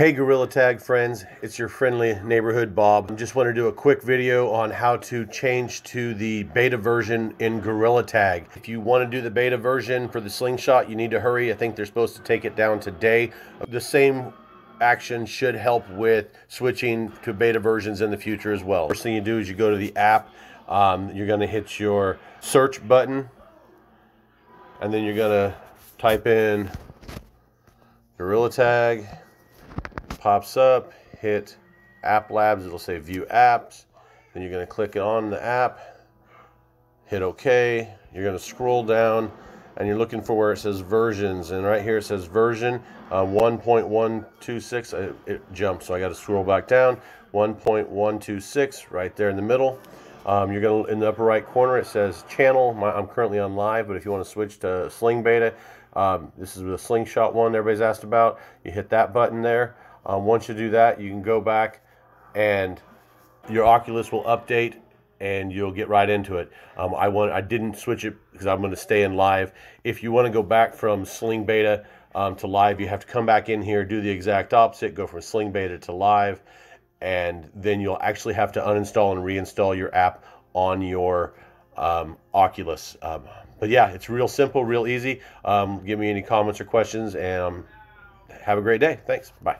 Hey Gorilla Tag friends, it's your friendly neighborhood Bob. I just want to do a quick video on how to change to the beta version in Gorilla Tag. If you want to do the beta version for the slingshot, you need to hurry. I think they're supposed to take it down today. The same action should help with switching to beta versions in the future as well. First thing you do is you go to the app, um, you're going to hit your search button, and then you're going to type in Gorilla Tag pops up, hit App Labs, it'll say View Apps. Then you're going to click on the app, hit OK. You're going to scroll down and you're looking for where it says versions. And right here it says version uh, 1.126. It, it jumped, so I got to scroll back down. 1.126 right there in the middle. Um, you're going to, in the upper right corner, it says channel. My, I'm currently on live, but if you want to switch to Sling Beta, um, this is the slingshot one everybody's asked about. You hit that button there. Um, once you do that, you can go back and your Oculus will update and you'll get right into it. Um, I want I didn't switch it because I'm going to stay in live. If you want to go back from Sling Beta um, to live, you have to come back in here, do the exact opposite, go from Sling Beta to live, and then you'll actually have to uninstall and reinstall your app on your um, Oculus. Um, but yeah, it's real simple, real easy. Um, give me any comments or questions, and um, have a great day. Thanks. Bye.